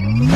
Mm-hmm.